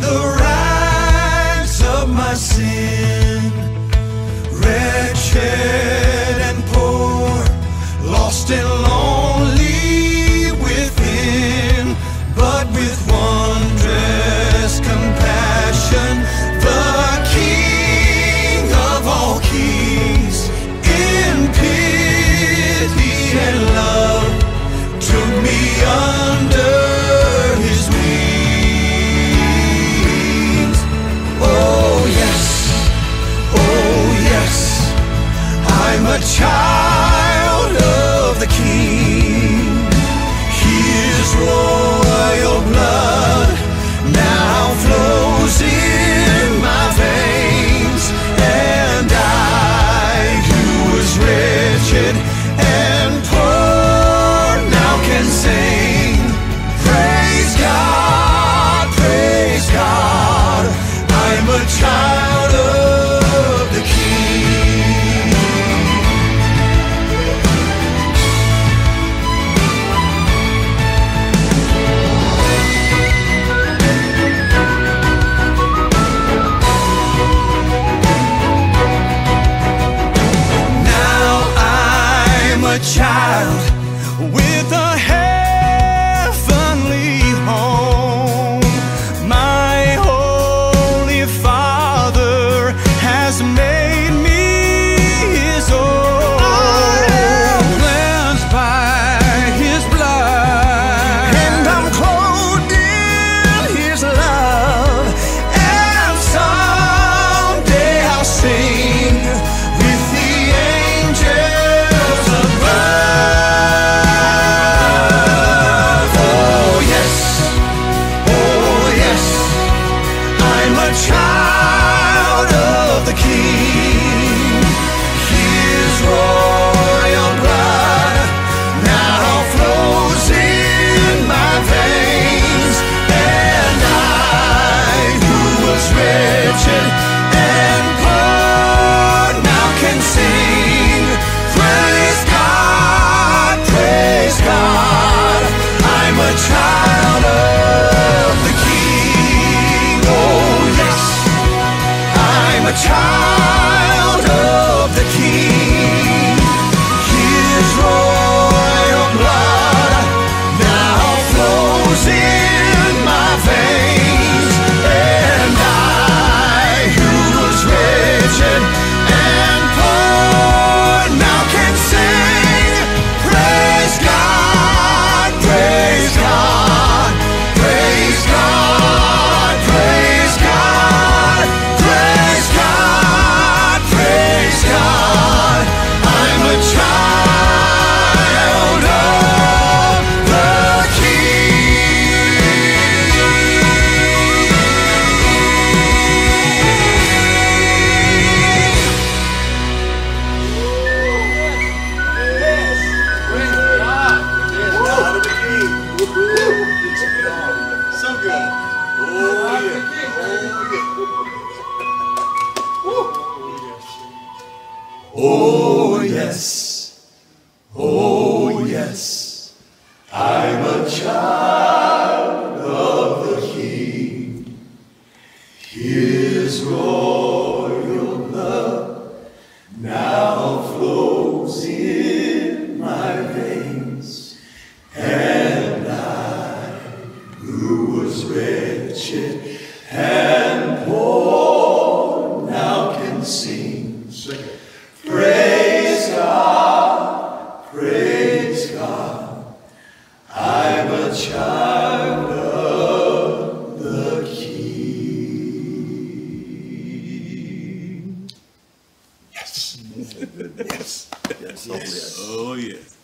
the rags of my sin, wretched and poor, lost and lonely within, but with wondrous compassion, the King of all kings, in pity and love. good. aqui. Oh, yes. Oh, yes. I'm a child of the King. His royal blood now flows in my veins. And I, who was wretched and poor, now can see. yes. Yes. yes. Oh, yes. Oh, yes.